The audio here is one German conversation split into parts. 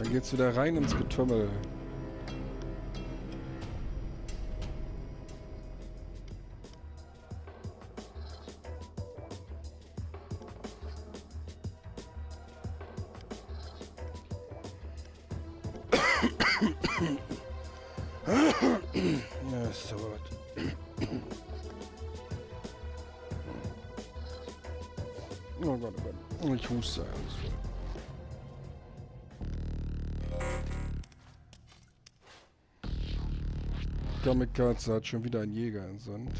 Dann geht's wieder rein ins Getümmel. Kamikaze hat schon wieder einen Jäger entsandt.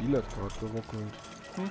Spiel hat gerade geruckelt. Na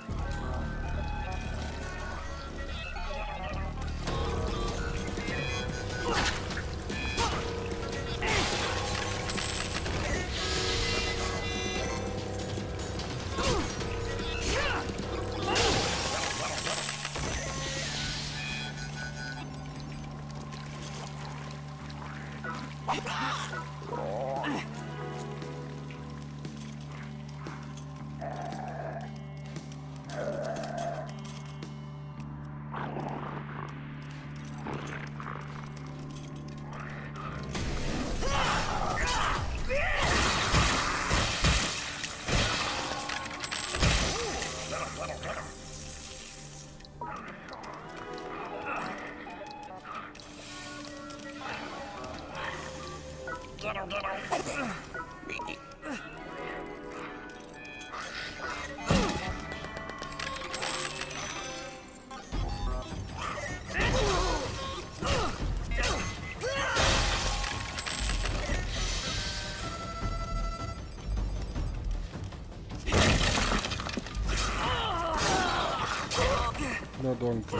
на Донка.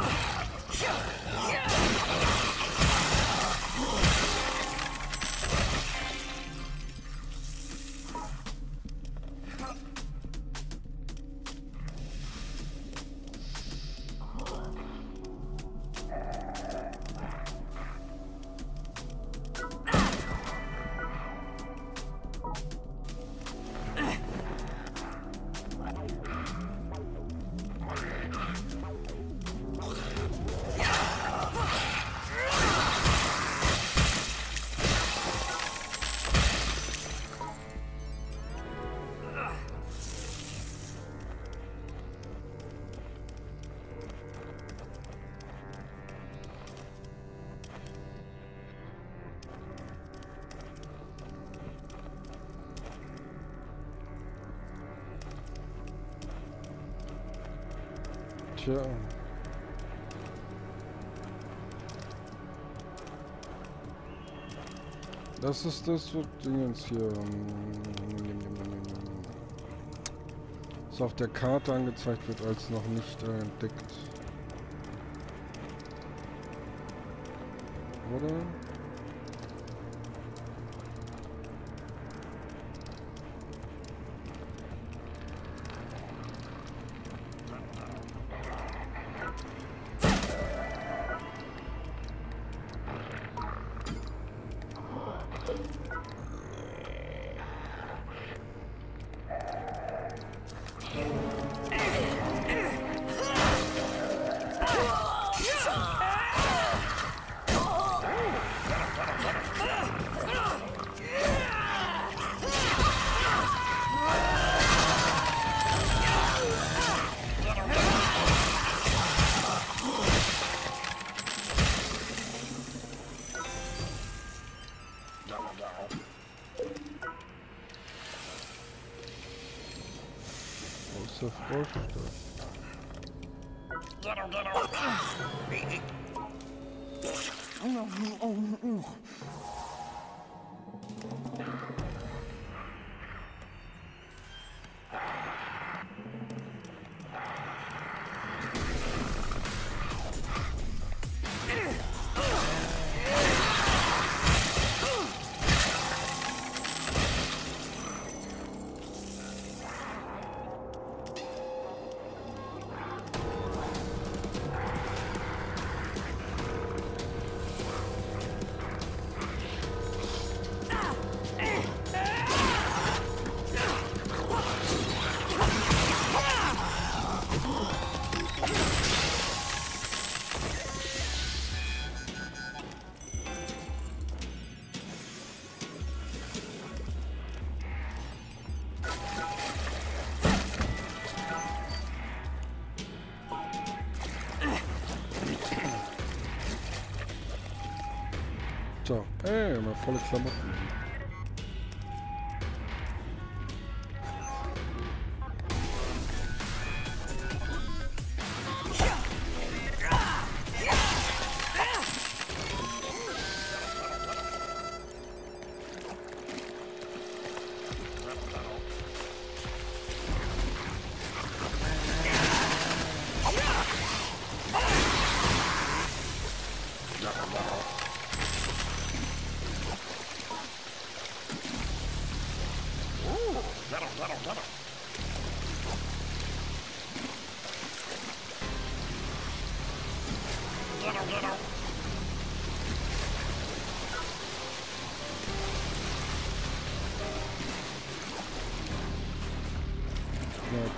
Das ist das so Dingens hier. Was auf der Karte angezeigt wird als noch nicht äh, entdeckt. Oder? So, ey, mal volle Klamotten.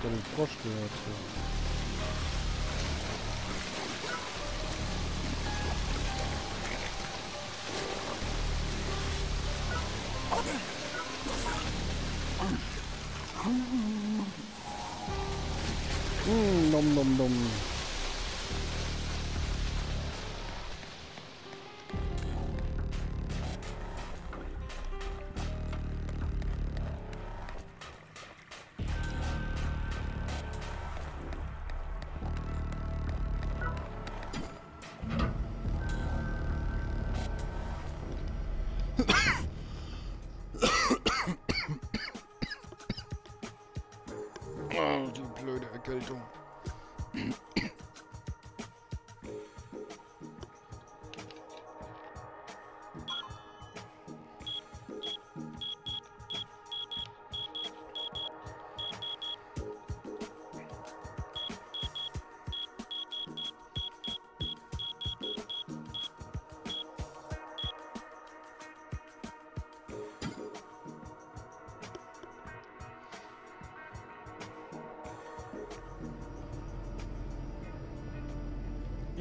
Ja, habt ihr den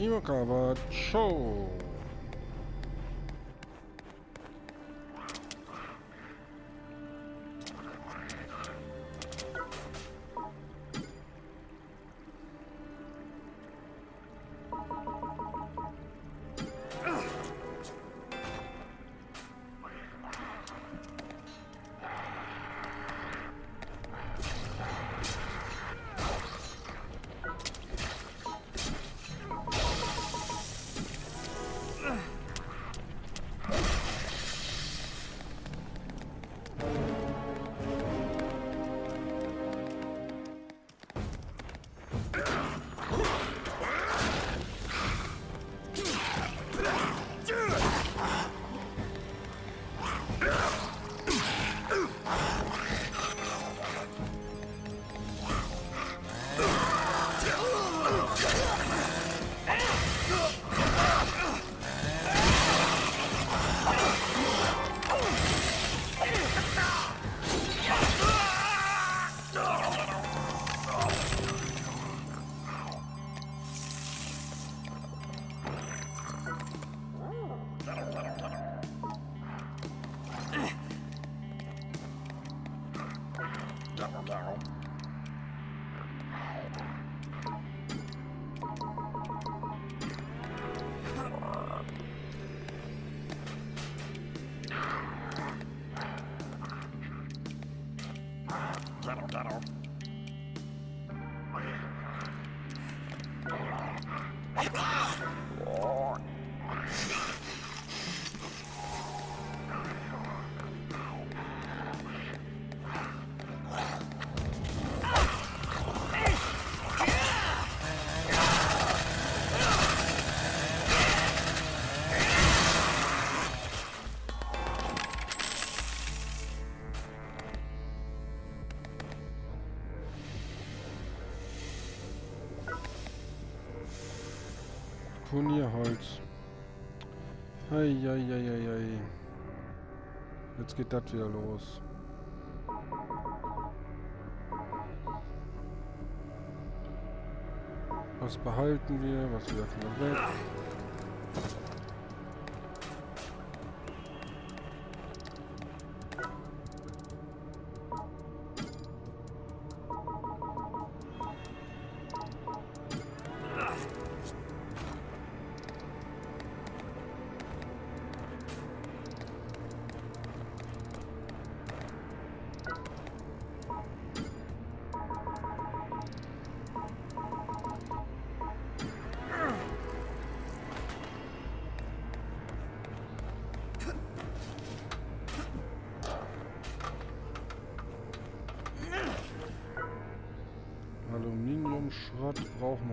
Iwakawa Show. Donald. Furnierholz. Eieieiei. Jetzt geht das wieder los. Was behalten wir? Was werfen wir weg?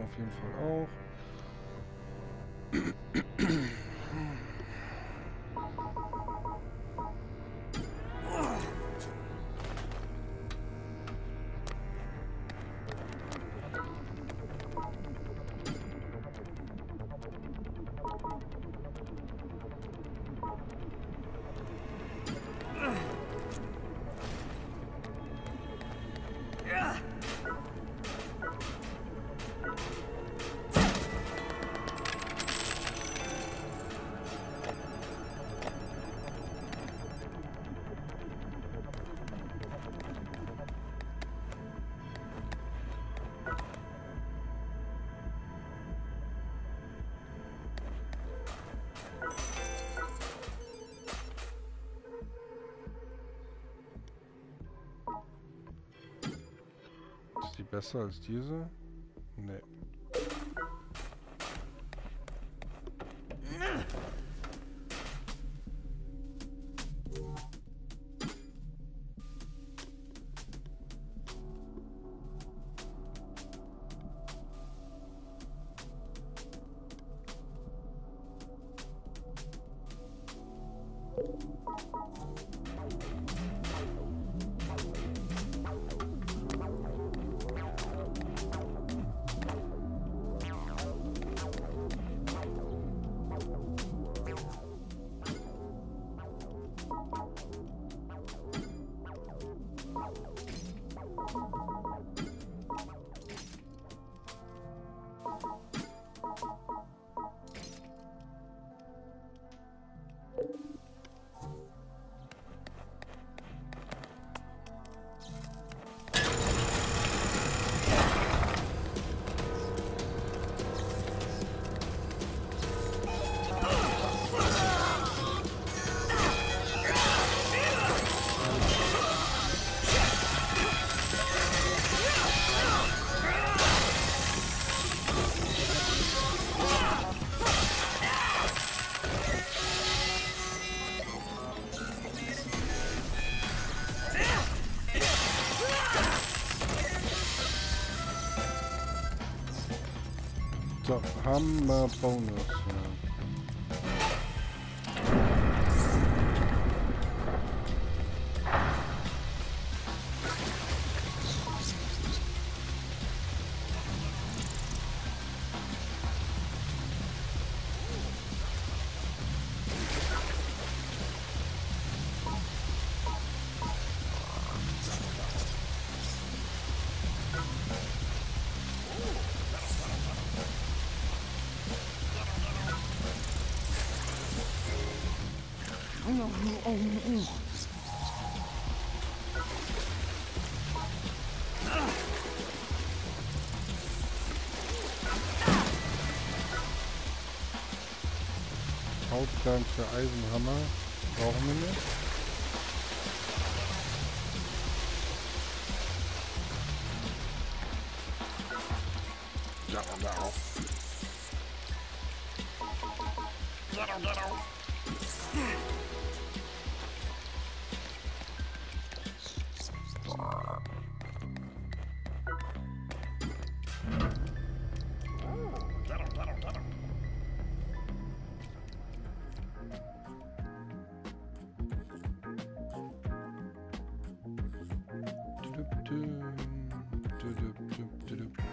Auf jeden Fall auch. Ist die Hammer Bonus. Ja. Hauptplan für Eisenhammer brauchen wir nicht. de, de,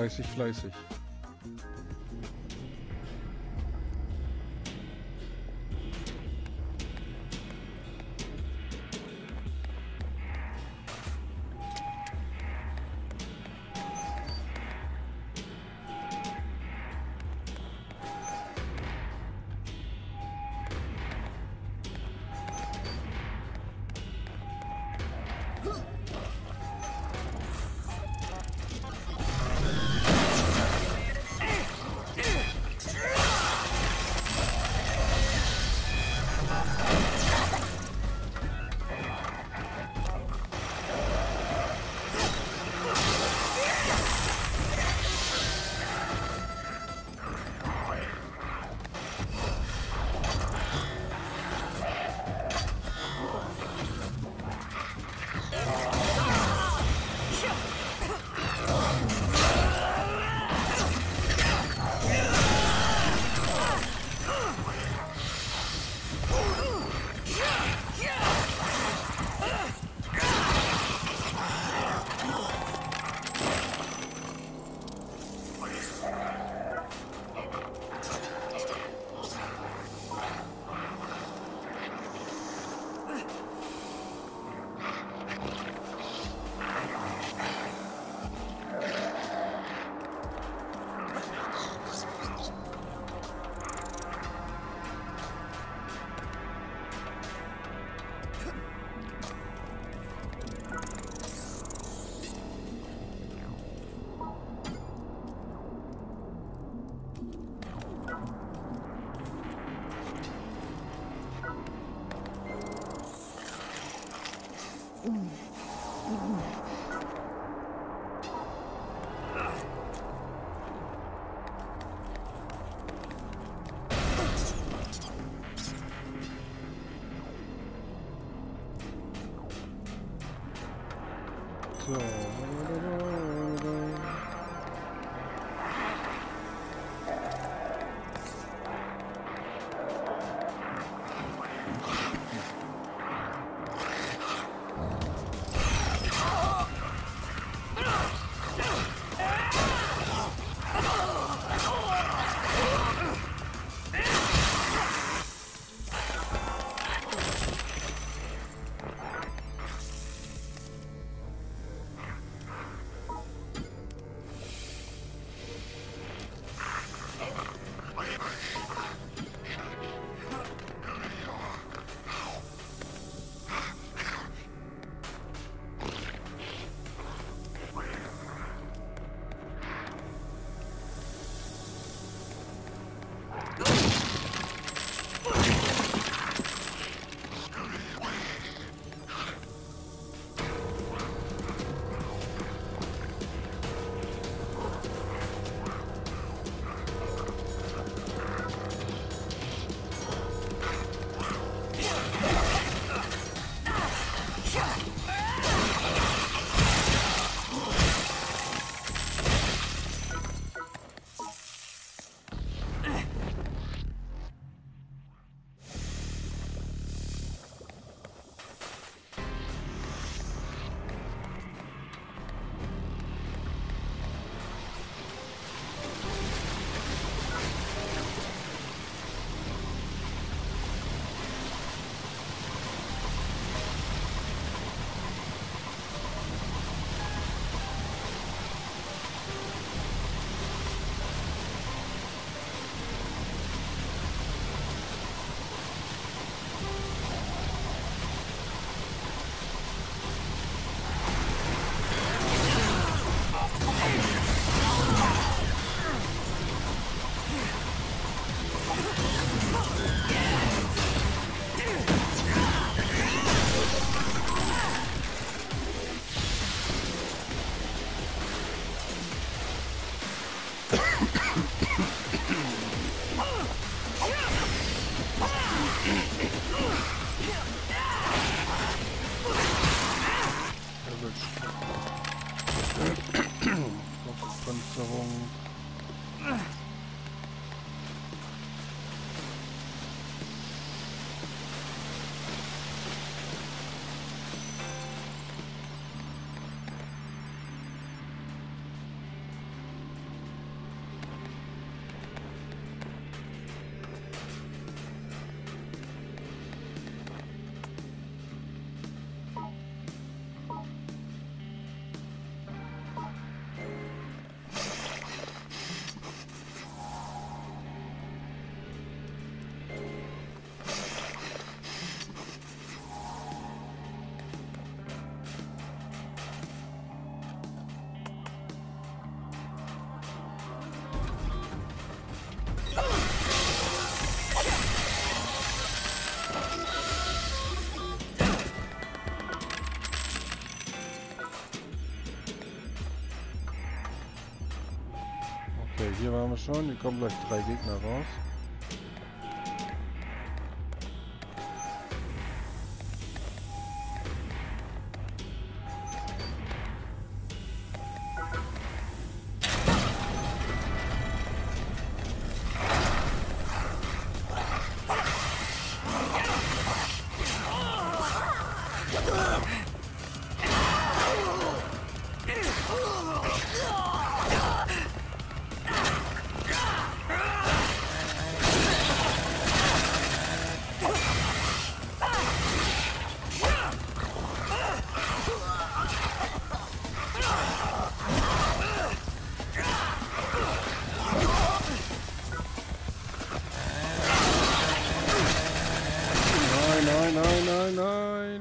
fleißig, fleißig. Schon. Hier kommen gleich drei Gegner raus.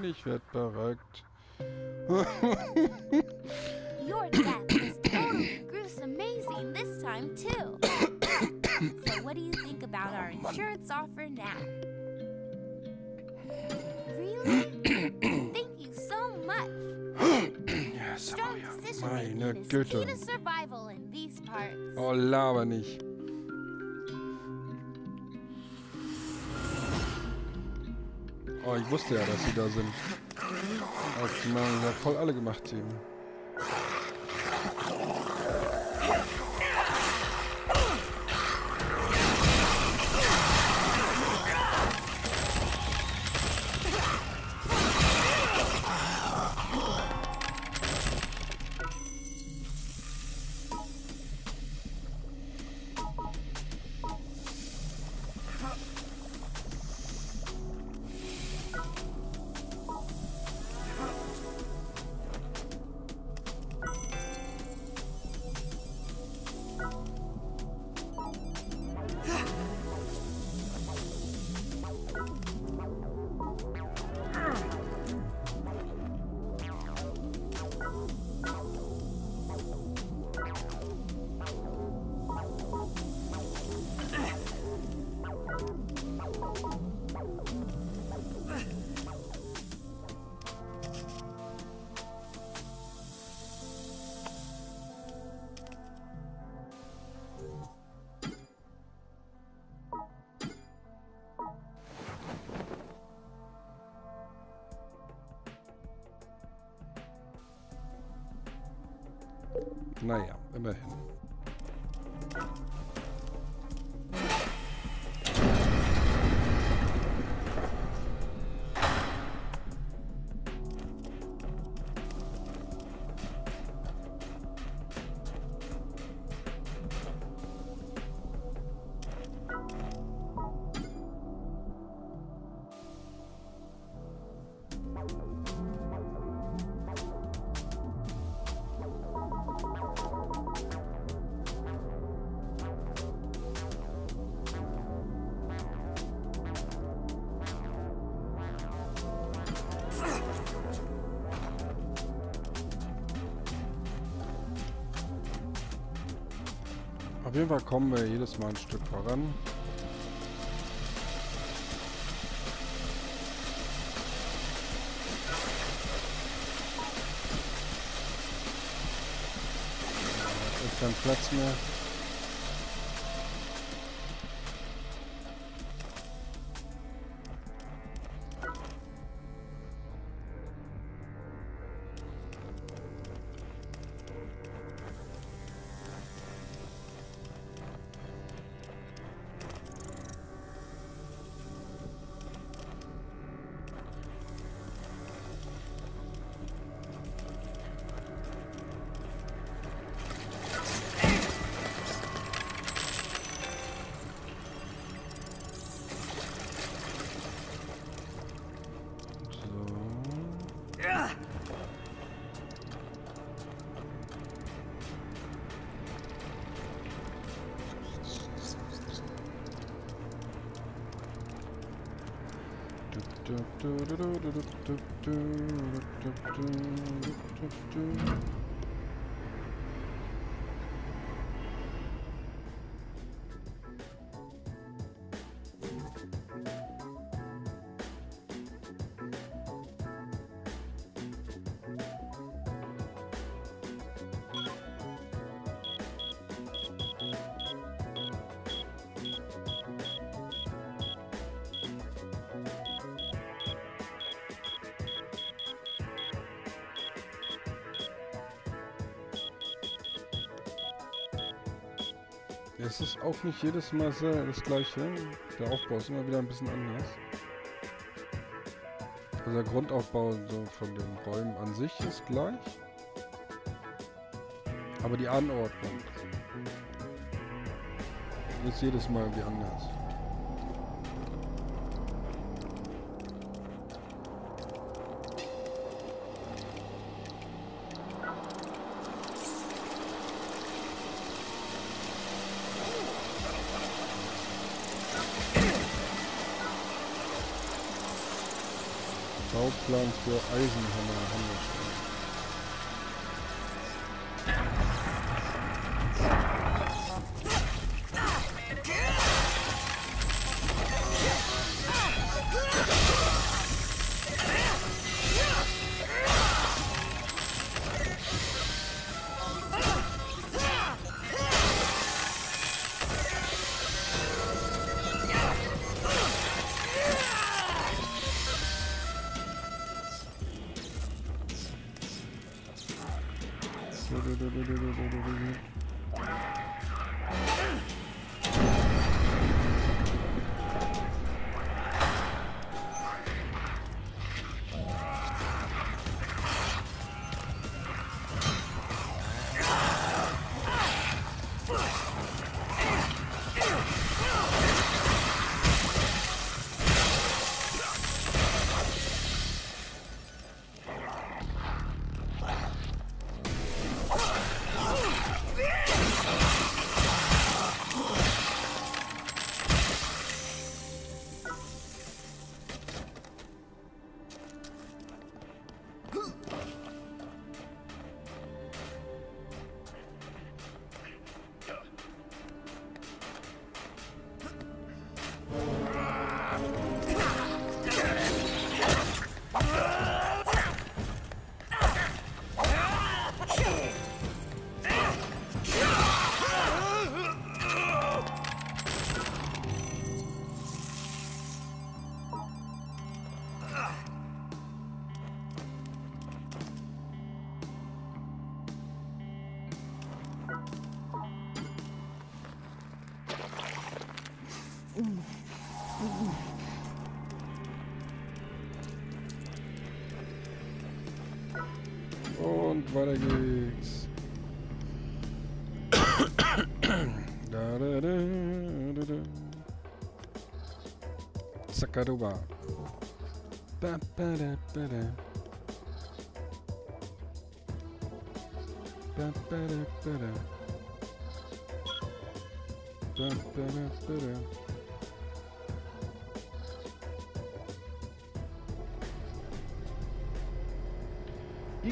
Nein. Ich werde verrückt. Your death was totally gruesome amazing this time too. so what do you think about our insurance offer now? Really? Thank you so much. ja, Strong decision Meine making is key Güte. to survival in these parts. Oh, laber nicht. Oh, ich wusste ja, dass sie da sind. Als die ja voll alle gemacht haben. Bye. Jeden Fall kommen wir jedes Mal ein Stück voran. Ja, Ist kein Platz mehr. do. Es ist auch nicht jedes Mal das gleiche. Der Aufbau ist immer wieder ein bisschen anders. Also der Grundaufbau so von den Räumen an sich ist gleich. Aber die Anordnung ist jedes Mal wie anders. Bauplan für Eisenhammer Hammerstein. Weiter geht's. da, da, da, da, da. Ba, ba, da, ba, da. Da, da. Da, da.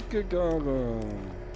gegangen.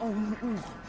oh, ooh, ooh.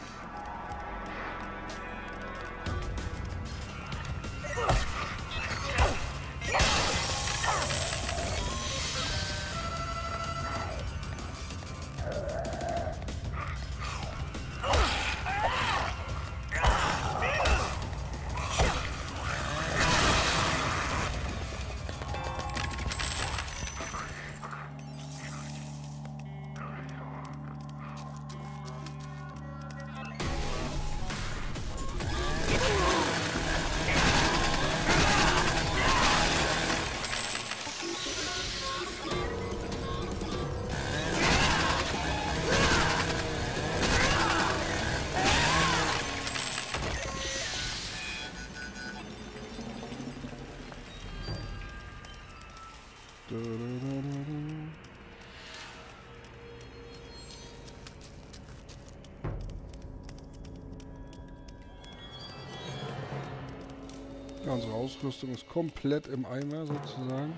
Unsere Ausrüstung ist komplett im Eimer sozusagen.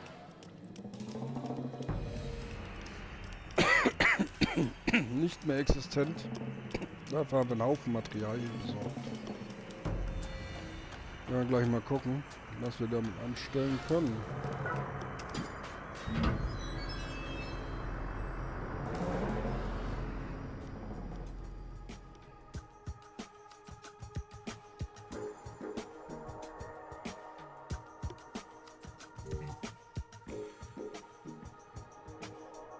Nicht mehr existent. Dafür haben wir einen Haufen Materialien besorgt. Wir werden gleich mal gucken, was wir damit anstellen können.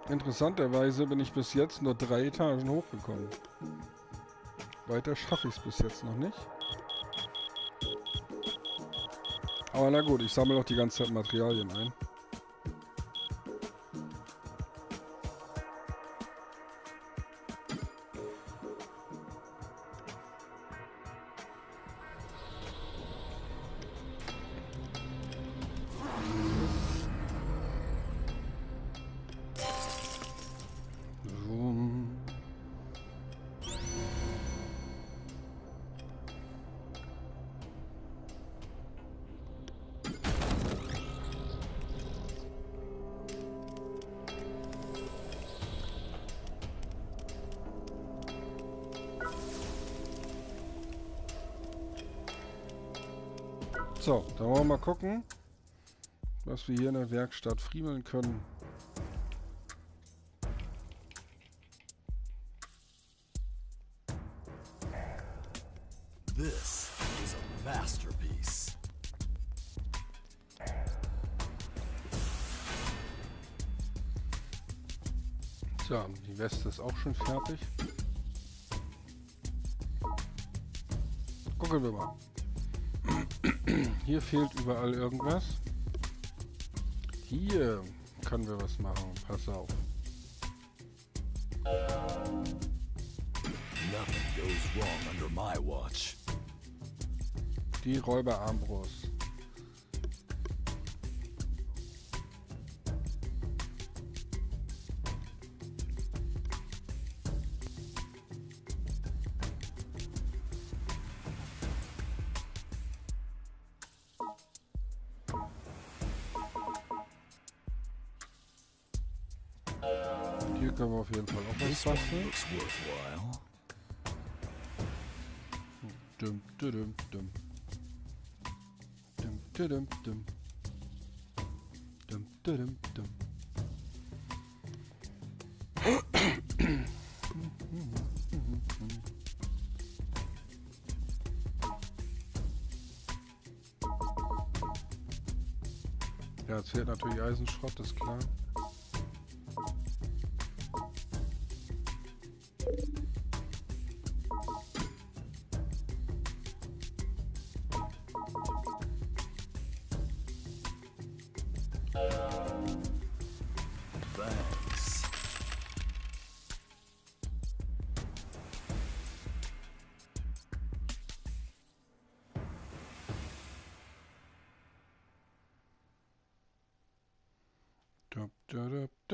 Interessanterweise bin ich bis jetzt nur drei Etagen hochgekommen. Weiter schaffe ich es bis jetzt noch nicht. Aber na gut, ich sammle auch die ganze Zeit Materialien ein. Gucken, was wir hier in der Werkstatt friemeln können. This is a masterpiece. Tja, die Weste ist auch schon fertig. Gucken wir mal. Hier fehlt überall irgendwas. Hier können wir was machen. Pass auf. Die Räuberarmbrust. This one basteln. looks worthwhile. Dum, dum, dum. Dum, dum, dum. Dum, dum, dum. Ja, jetzt fehlt natürlich Eisenschrott, ist klar.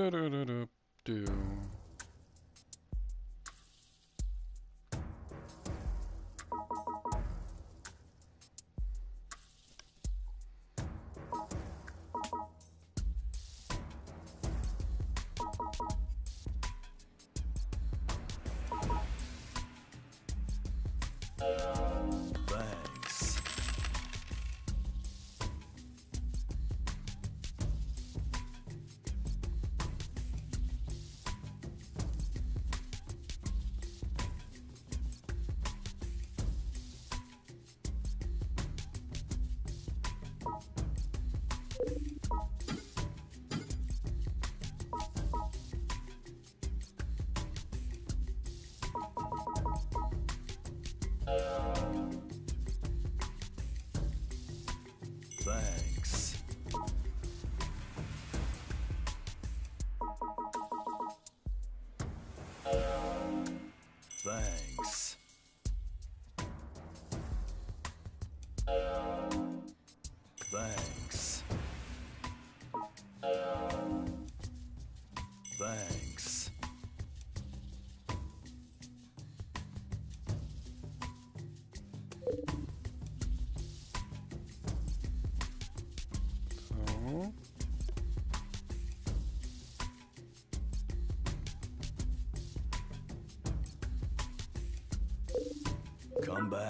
Do, do, do, do, do.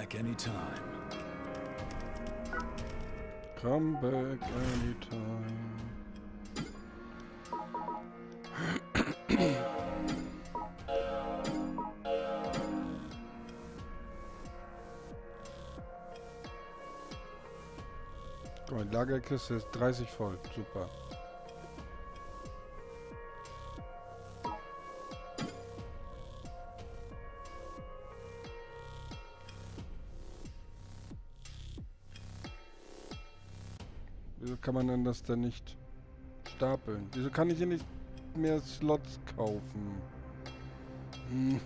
Back anytime. Come back anytime. Lagerkiste ist 30 voll. Super. Das denn nicht stapeln? Wieso kann ich hier nicht mehr Slots kaufen? Hm.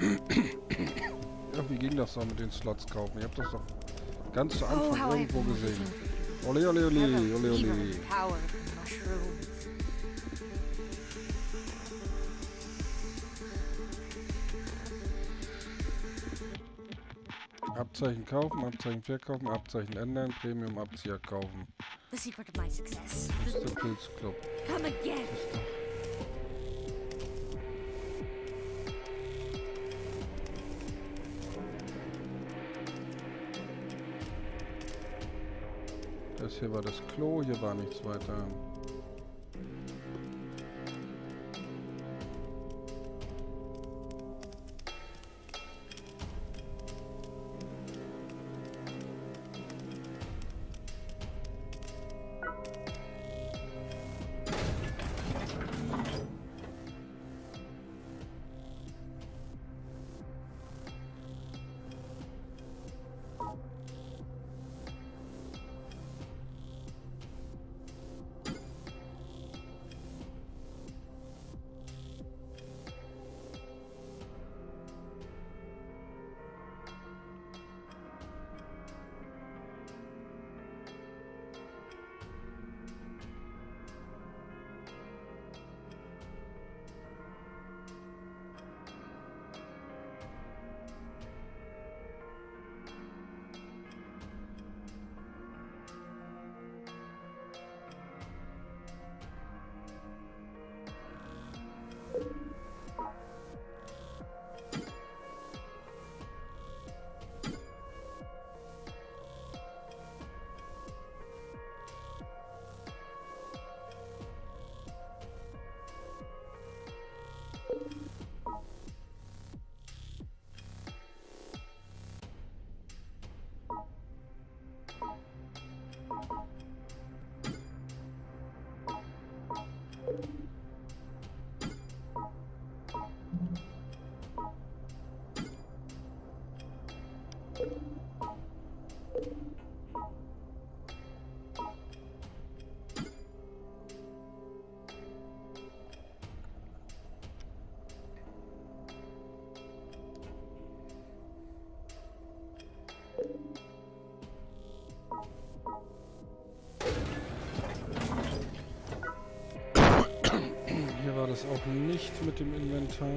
Ja, wie ging das doch mit den Slots kaufen? Ich hab das doch ganz zu Oh, Anfang irgendwo gesehen. Ole, ole, ole, ole, ole. Mushrooms. Abzeichen kaufen, Abzeichen verkaufen, Abzeichen ändern, Premium Abzieher kaufen. The secret of my success. Das ist der Pilzclub. Come again. Das hier war das Klo, hier war nichts weiter. Hier war das auch nicht mit dem Inventar.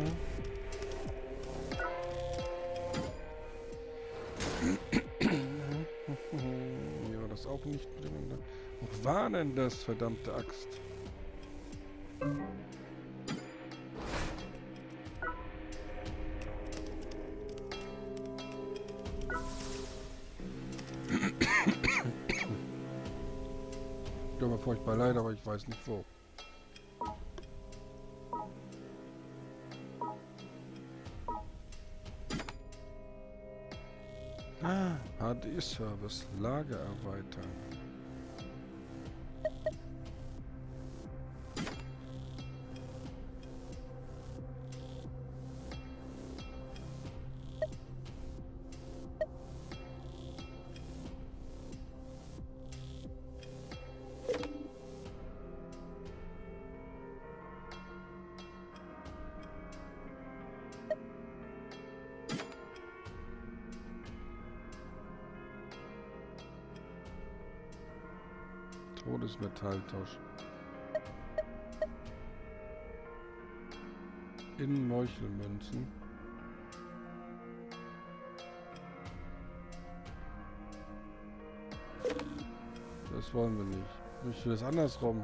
nicht. Wo war denn das, verdammte Axt? Tut mir furchtbar leid, aber ich weiß nicht wo. HD-Service, Lager erweitern. Todesmetalltausch. In Meuchelmünzen. Das wollen wir nicht. Ich will es andersrum.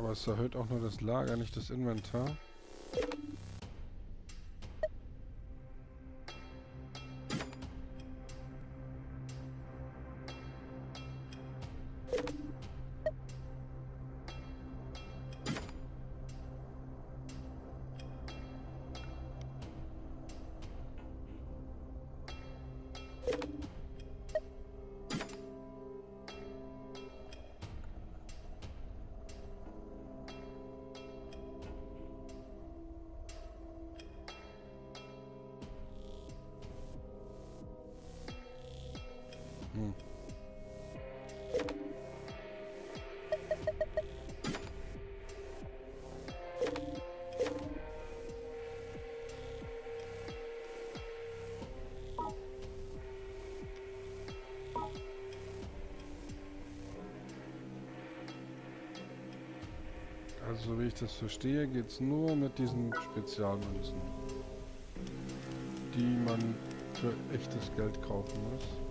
Aber es erhöht auch nur das Lager, nicht das Inventar. Das verstehe, geht es nur mit diesen Spezialmünzen, die man für echtes Geld kaufen muss.